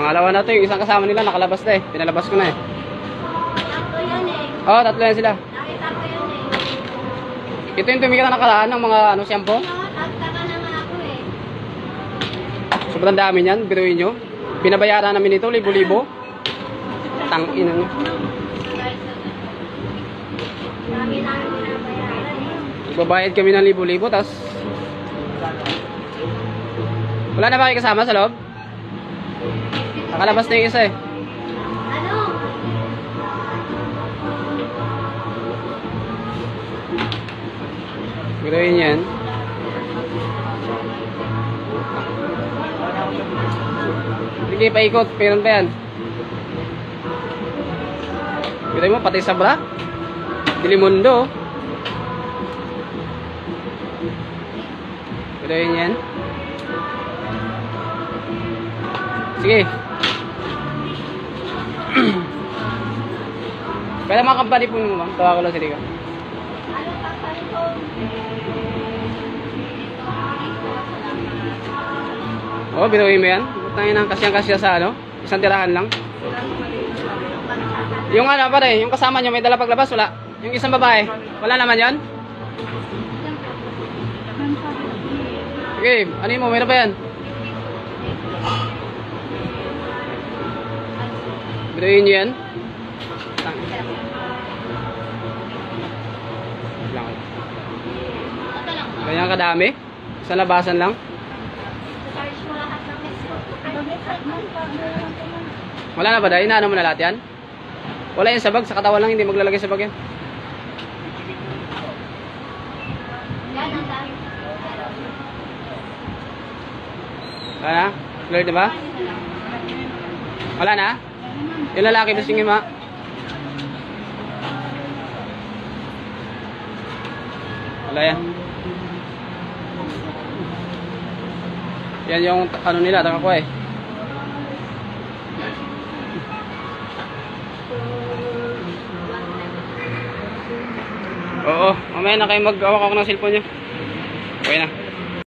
Pangalawa na to, yung isang kasama nila nakalabas na eh. Pinalabas ko na eh. Tatlo yan eh. Oo, oh, tatlo yan sila. Nakita ko yan eh. Ito yung tumingin na nakaraan ng mga ano shampoo. Oo, tagtaka naman ako eh. Sobrang dami niyan, biruin nyo. Binabayaran namin ito, libo-libo. Lagi namin binabayaran eh. Magbabayad kami ng libo-libo, tapos... Wala na ba kayo kasama sa loob? Nakalabas na yung isa eh. Ano? Biruin yan. Sige, paikot. Meron pa yan. Biruin mo, pati sa bra. Dilimundo. Biruin yan. Sige. Kaya mga company po mo, ma'am. Tawa ko lang si Rico. Ano papalit ko? Oo, oh, binuwi mo yan. Butangin ng kasyang-kasya sa ano. Isang tirahan lang. Yung ano pare, yung kasama nyo may dala paglabas, wala. Yung isang babae, wala naman yan. Okay, ano mo, meron pa yan? Nyo yan. Lang. Ganyan kadami. Sa labasan lang. Wala na ba dahil? Inaano mo na lahat yan? Wala yan sa bag. Sa katawan lang, hindi maglalagay sa bag yan. Wala na? Clear diba? Wala na? Yung lalaki, basingin mo. Wala yan. Yan yung ano nila, taka ko eh. Oo, mamaya na kayo mag-awak ako ng cellphone nyo. Okay na.